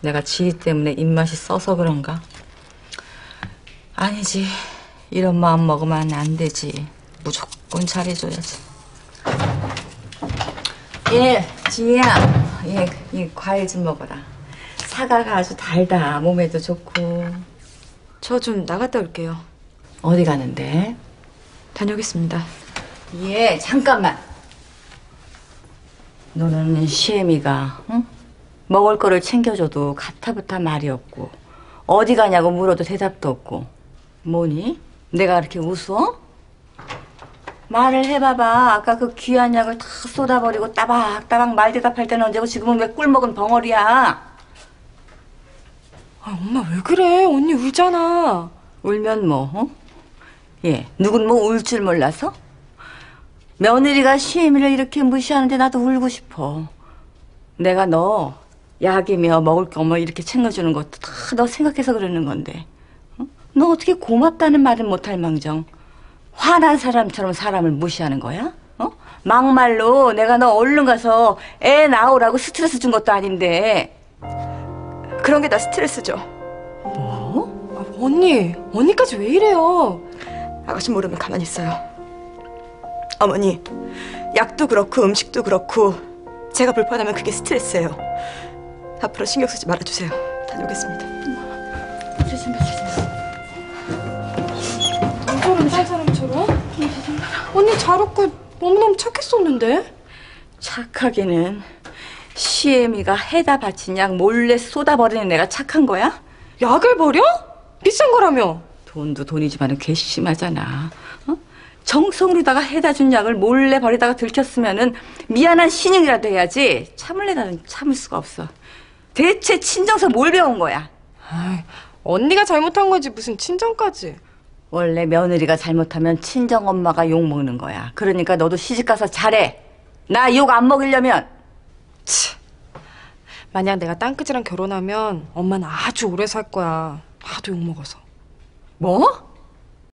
내가 지희 때문에 입맛이 써서 그런가? 아니지. 이런 마음 먹으면 안 되지. 무조건 잘해줘야지. 예, 지희야. 예, 이 과일 좀 먹어라. 사과가 아주 달다. 몸에도 좋고. 저 좀 나갔다 올게요. 어디 가는데? 다녀오겠습니다. 예, 잠깐만. 너는 시애미가 응? 먹을 거를 챙겨줘도 가타부타 말이 없고 어디 가냐고 물어도 대답도 없고 뭐니? 내가 그렇게 웃어? 말을 해봐봐. 아까 그 귀한 약을 다 쏟아버리고 따박따박 말 대답할 때는 언제고 지금은 왜 꿀먹은 벙어리야? 아, 엄마 왜 그래? 언니 울잖아. 울면 뭐, 어? 예, 누군 뭐 울 줄 몰라서? 며느리가 시애미를 이렇게 무시하는데 나도 울고 싶어. 내가 너 약이며 먹을 거 뭐 이렇게 챙겨주는 것도 다 너 생각해서 그러는 건데. 어? 너 어떻게 고맙다는 말은 못할 망정. 화난 사람처럼 사람을 무시하는 거야? 어? 막말로 내가 너 얼른 가서 애 낳으라고 스트레스 준 것도 아닌데. 그런 게 다 스트레스죠. 뭐? 아, 언니, 언니까지 왜 이래요? 아가씨 모르면 가만히 있어요. 어머니, 약도 그렇고 음식도 그렇고 제가 불편하면 그게 스트레스예요. 앞으로 신경 쓰지 말아주세요. 다녀오겠습니다. 조심해, 조심해. 저런 살 사람처럼? 언니 잘 웃고 너무너무 착했었는데? 착하기는 시애미가 해다 바친 약 몰래 쏟아버리는 내가 착한 거야? 약을 버려? 비싼 거라며. 돈도 돈이지만 괘씸하잖아. 어? 정성으로다가 해다 준 약을 몰래 버리다가 들켰으면은 미안한 신용이라도 해야지. 참을래 나는 참을 수가 없어. 대체 친정서 뭘 배운 거야? 아이, 언니가 잘못한 거지 무슨 친정까지. 원래 며느리가 잘못하면 친정 엄마가 욕 먹는 거야. 그러니까 너도 시집 가서 잘해. 나 욕 안 먹이려면 치. 만약 내가 땅끝이랑 결혼하면 엄마는 아주 오래 살 거야. 하도 욕 먹어서. 뭐?